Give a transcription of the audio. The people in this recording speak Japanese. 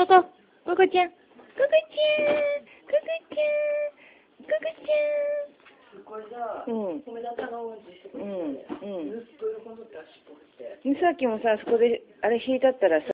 ここ、ここちゃん。ここちゃん。ここちゃん。ここちゃん。これあ、うんうん、うん。さっきもさ、そこで、あれ引いたったらさ、